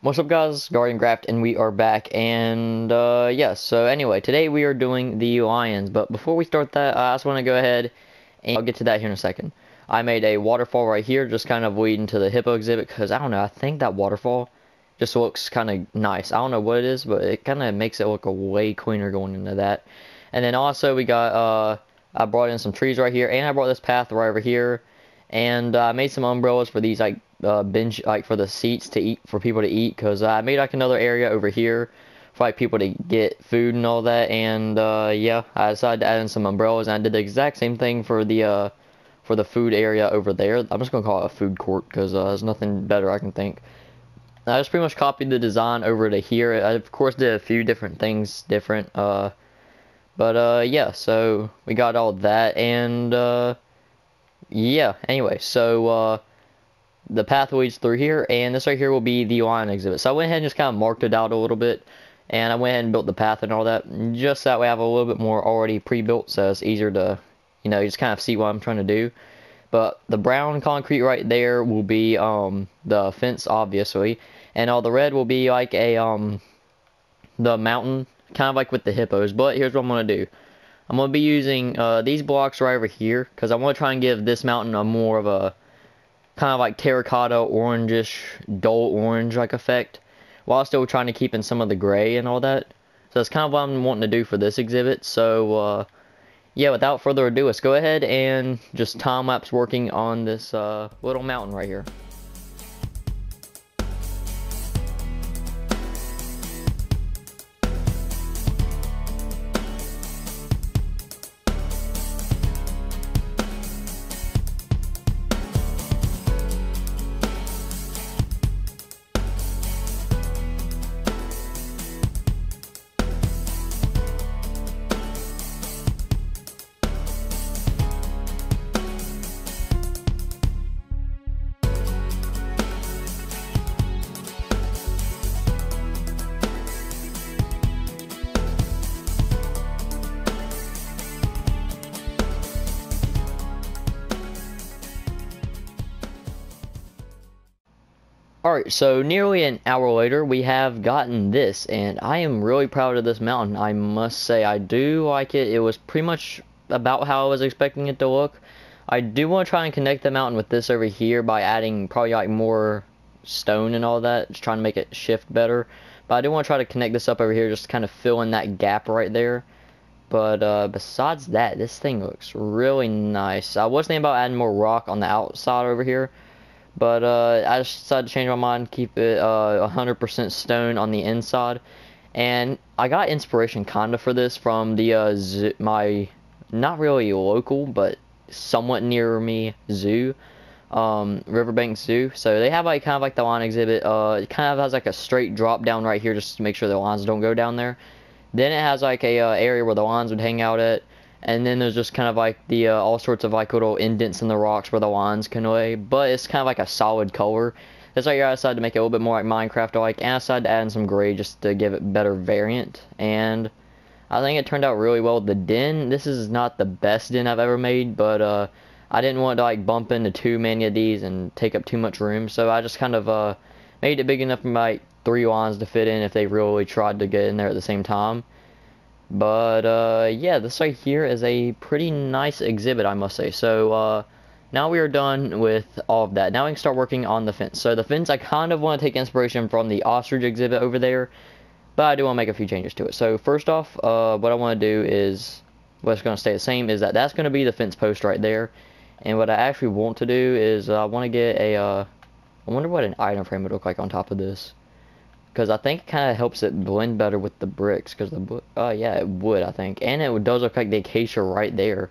What's up guys, Guardian Graft and we are back and uh yeah, so anyway, today we are doing the lions, but before we start that, I just want to go ahead and I'll get to that here in a second. I made a waterfall right here, just kind of leading to the hippo exhibit, because I don't know, I think that waterfall just looks kind of nice. I don't know what it is, but it kind of makes it look a way cleaner going into that. And then also we got, uh, I brought in some trees right here, and I brought this path right over here, and uh, I made some umbrellas for these like uh, bench like for the seats to eat for people to eat because I made like another area over here for like people to get food and all that and uh, yeah I decided to add in some umbrellas and I did the exact same thing for the uh, for the food area over there. I'm just gonna call it a food court because uh, there's nothing better I can think. I just pretty much copied the design over to here. I of course did a few different things different uh, but uh, yeah so we got all that and uh, yeah anyway so the path leads through here, and this right here will be the lion exhibit. So I went ahead and just kind of marked it out a little bit, and I went ahead and built the path and all that, just that way I have a little bit more already pre-built, so it's easier to, you know, just kind of see what I'm trying to do. But the brown concrete right there will be um, the fence, obviously, and all the red will be like a um, the mountain, kind of like with the hippos. But here's what I'm gonna do. I'm gonna be using uh, these blocks right over here because I want to try and give this mountain a more of a kind of like terracotta orangish dull orange like effect while still trying to keep in some of the gray and all that. So that's kind of what I'm wanting to do for this exhibit. So uh, yeah without further ado let's go ahead and just time lapse working on this uh, little mountain right here Alright, so nearly an hour later, we have gotten this, and I am really proud of this mountain. I must say, I do like it. It was pretty much about how I was expecting it to look. I do want to try and connect the mountain with this over here by adding probably like more stone and all that, just trying to make it shift better. But I do want to try to connect this up over here, just kind of fill in that gap right there. But uh, besides that, this thing looks really nice. I was thinking about adding more rock on the outside over here. But uh, I decided to change my mind, keep it 100% uh, stone on the inside. And I got inspiration kind of for this from the uh, my, not really local, but somewhat near me zoo, um, Riverbank Zoo. So they have like kind of like the lion exhibit. Uh, it kind of has like a straight drop down right here just to make sure the lions don't go down there. Then it has like a uh, area where the lions would hang out at and then there's just kind of like the uh, all sorts of like little indents in the rocks where the lines can lay but it's kind of like a solid color. That's why I decided to make it a little bit more like Minecraft like and I decided to add in some gray just to give it better variant. And I think it turned out really well. The den this is not the best den I've ever made but uh, I didn't want to like bump into too many of these and take up too much room. So I just kind of uh, made it big enough for my three lines to fit in if they really tried to get in there at the same time but, uh, yeah, this right here is a pretty nice exhibit, I must say. So, uh, now we are done with all of that. Now we can start working on the fence. So the fence, I kind of want to take inspiration from the ostrich exhibit over there, but I do want to make a few changes to it. So first off, uh, what I want to do is, what's going to stay the same is that that's going to be the fence post right there. And what I actually want to do is I want to get a, uh, I wonder what an item frame would look like on top of this. Because I think it kind of helps it blend better with the bricks. Because the, oh yeah, it would, I think. And it does look like the acacia right there.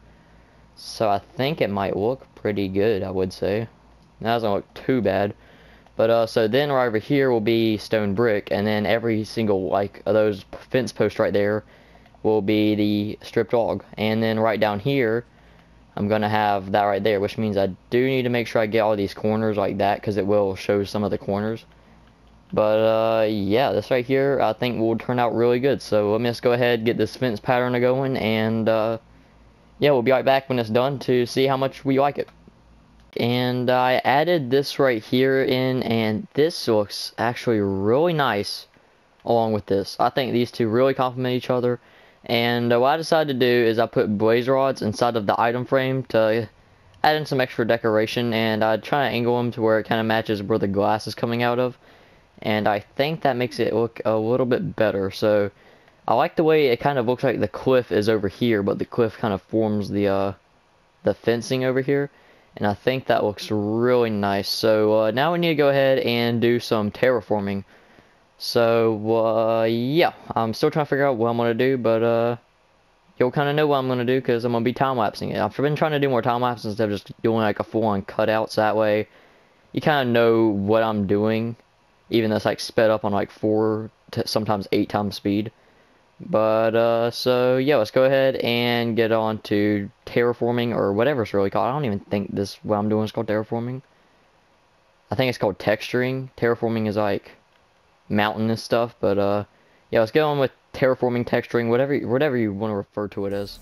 So I think it might look pretty good, I would say. It doesn't look too bad. But, uh, so then right over here will be stone brick. And then every single, like, of those fence posts right there will be the stripped log. And then right down here, I'm going to have that right there. Which means I do need to make sure I get all these corners like that. Because it will show some of the corners. But, uh, yeah, this right here, I think will turn out really good. So let me just go ahead, get this fence pattern going, and, uh, yeah, we'll be right back when it's done to see how much we like it. and I added this right here in and this looks actually really nice along with this. I think these two really complement each other and uh, what I decided to do is I put blaze rods inside of the item frame to add in some extra decoration and I try to angle them to where it kind of matches where the glass is coming out of and I think that makes it look a little bit better. So I like the way it kind of looks like the cliff is over here but the cliff kind of forms the uh, the fencing over here and I think that looks really nice. So uh, now we need to go ahead and do some terraforming. So uh, yeah I'm still trying to figure out what I'm gonna do but uh, you'll kind of know what I'm going to do because I'm going to be time-lapsing it. I've been trying to do more time-lapses instead of just doing like a full-on cutout, so that way. You kind of know what I'm doing, even though it's like sped up on like 4 to sometimes 8 times speed. But, uh, so, yeah, let's go ahead and get on to terraforming, or whatever it's really called. I don't even think this, what I'm doing is called terraforming. I think it's called texturing. Terraforming is like mountainous stuff, but, uh, yeah, let's get on with terraforming, texturing, whatever, whatever you want to refer to it as.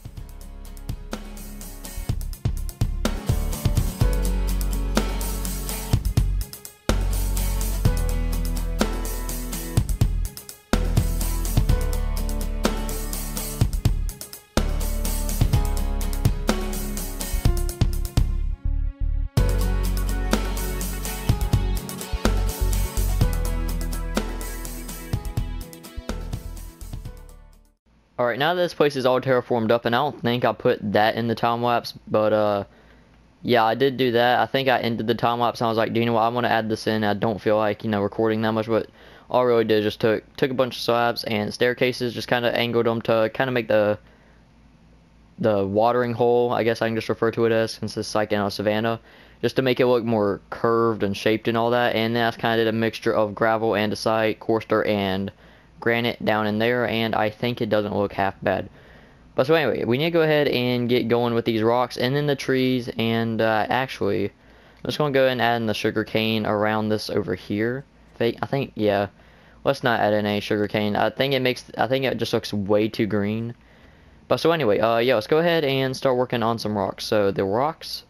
Alright, now this place is all terraformed up, and I don't think I put that in the time lapse, but uh, yeah, I did do that. I think I ended the time lapse, and I was like, do you know what, I want to add this in. I don't feel like, you know, recording that much, but all I really did just took took a bunch of slabs and staircases, just kind of angled them to kind of make the the watering hole, I guess I can just refer to it as, since it's like in a savanna, just to make it look more curved and shaped and all that, and that's kind of a mixture of gravel, andesite, coarse dirt, and granite down in there, and I think it doesn't look half bad. But so anyway, we need to go ahead and get going with these rocks and then the trees, and uh, actually, I'm just going to go ahead and add in the sugar cane around this over here. I think, yeah, let's not add in any sugar cane. I think it makes, I think it just looks way too green. But so anyway, uh, yeah, let's go ahead and start working on some rocks. So the rocks,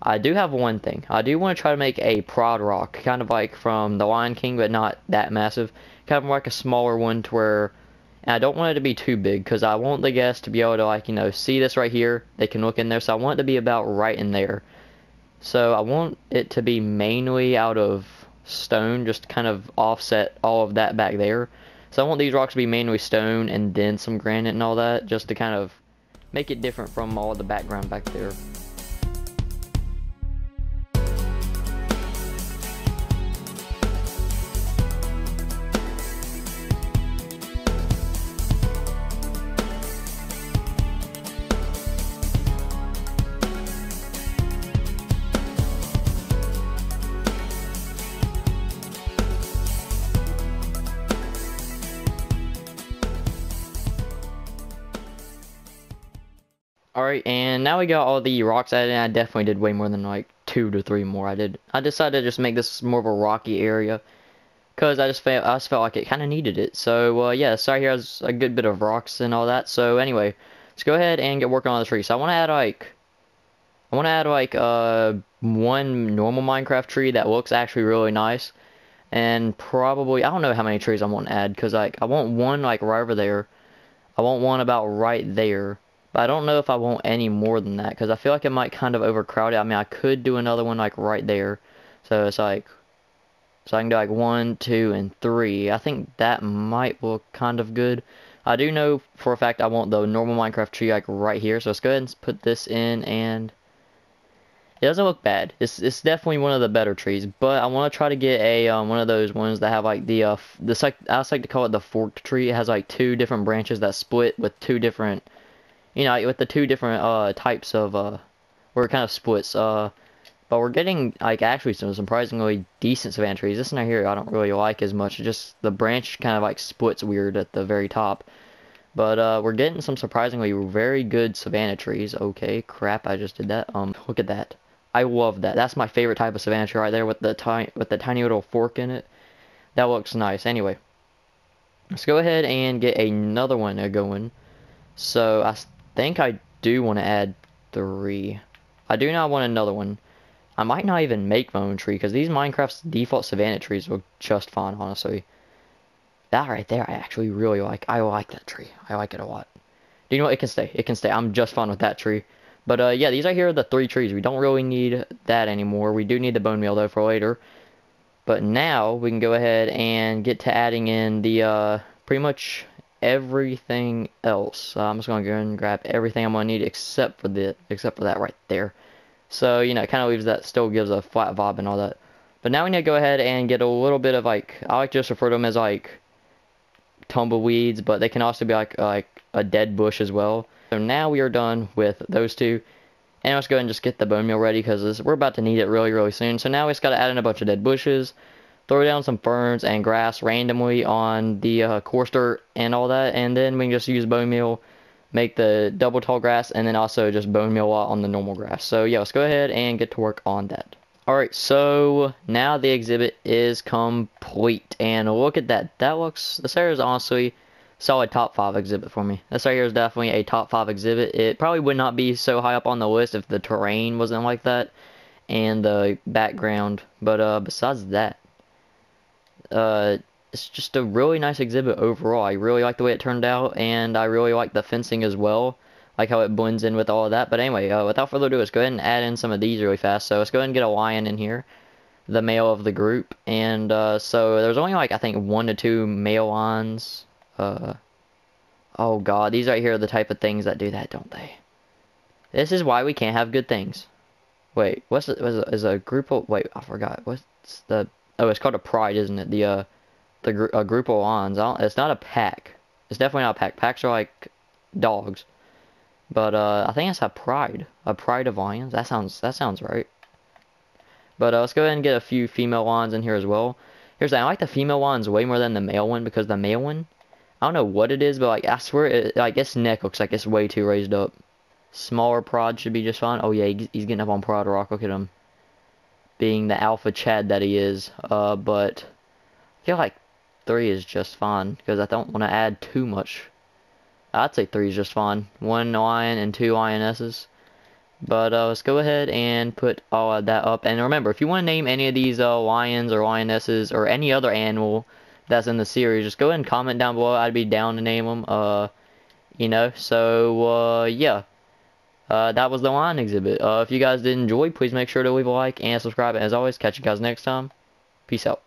I do have one thing. I do want to try to make a Pride Rock, kind of like from The Lion King, but not that massive kind of like a smaller one to where I don't want it to be too big because I want the guests to be able to like you know see this right here. They can look in there. So I want it to be about right in there. So I want it to be mainly out of stone just kind of offset all of that back there. So I want these rocks to be mainly stone and then some granite and all that just to kind of make it different from all of the background back there and now we got all the rocks added, and I definitely did way more than like two to three more. I did. I decided to just make this more of a rocky area. Because I just felt I just felt like it kind of needed it. So, uh, yeah, sorry here has a good bit of rocks and all that. So, anyway, let's go ahead and get working on the tree. So, I want to add, like, I want to add, like, uh, one normal Minecraft tree that looks actually really nice. And probably, I don't know how many trees I want to add. Because, like, I want one, like, right over there. I want one about right there. But I don't know if I want any more than that because I feel like it might kind of overcrowd it. I mean, I could do another one like right there. So it's like, so I can do like one, two, and three. I think that might look kind of good. I do know for a fact I want the normal Minecraft tree like right here. So let's go ahead and put this in and it doesn't look bad. It's it's definitely one of the better trees, but I want to try to get a um, one of those ones that have like the uh the I like to call it the forked tree. It has like two different branches that split with two different you know, with the two different uh, types of, uh, where it kind of splits, uh, but we're getting, like, actually some surprisingly decent savanna trees. This one here I don't really like as much, just the branch kind of, like, splits weird at the very top. But, uh, we're getting some surprisingly very good savanna trees. Okay, crap, I just did that. Um, look at that. I love that. That's my favorite type of savanna tree right there with the tiny, with the tiny little fork in it. That looks nice. Anyway, let's go ahead and get another one going. So I think I do want to add three. I do not want another one. I might not even make my own tree because these Minecraft's default Savannah trees look just fine, honestly. That right there, I actually really like. I like that tree. I like it a lot. Do you know what? It can stay. It can stay. I'm just fine with that tree. But uh, yeah, these right here are the three trees. We don't really need that anymore. We do need the bone meal though for later. But now we can go ahead and get to adding in the uh, pretty much everything else. I'm just gonna go and grab everything I'm gonna need except for the except for that right there. So you know, it kind of leaves that still gives a flat vibe and all that. But now we need to go ahead and get a little bit of like I like to just refer to them as like tumbleweeds, but they can also be like like a dead bush as well. So now we are done with those two. And let's go ahead and just get the bone meal ready because we're about to need it really, really soon. So now we just got to add in a bunch of dead bushes, throw down some ferns and grass randomly on the uh, coarse dirt and all that. And then we can just use bone meal, make the double tall grass, and then also just bone meal on the normal grass. So yeah, let's go ahead and get to work on that. Alright, so now the exhibit is complete. And look at that. That looks, this area is honestly solid top 5 exhibit for me. This right here is definitely a top 5 exhibit. It probably would not be so high up on the list if the terrain wasn't like that and the background. But uh, besides that, uh, it's just a really nice exhibit overall. I really like the way it turned out and I really like the fencing as well. Like how it blends in with all of that. But anyway, uh, without further ado, let's go ahead and add in some of these really fast. So let's go ahead and get a lion in here the male of the group and uh, so there's only like I think one to two male lions uh, oh god, these right here are the type of things that do that, don't they? This is why we can't have good things. Wait, what's it? Was is a group of? Wait, I forgot. What's the? Oh, it's called a pride, isn't it? The uh, the gr a group of lawns. it's not a pack. It's definitely not a pack. Packs are like dogs. But uh, I think it's a pride. A pride of lions. That sounds that sounds right. But uh, let's go ahead and get a few female lions in here as well. Here's the, I like the female ones way more than the male one because the male one I don't know what it is, but like I swear, it, like its neck looks like it's way too raised up. Smaller prod should be just fine. Oh yeah, he's getting up on Pride Rock. Look at him, being the alpha Chad that he is. Uh, but I feel like three is just fine because I don't want to add too much. I'd say three is just fine. One lion and two lionesses. But uh, let's go ahead and put all of that up. And remember, if you want to name any of these uh, lions or lionesses or any other animal that's in the series, just go ahead and comment down below. I'd be down to name them. Uh, you know, so uh, yeah. Uh, that was the lion exhibit. Uh, if you guys did enjoy, please make sure to leave a like and subscribe. And as always, catch you guys next time. Peace out.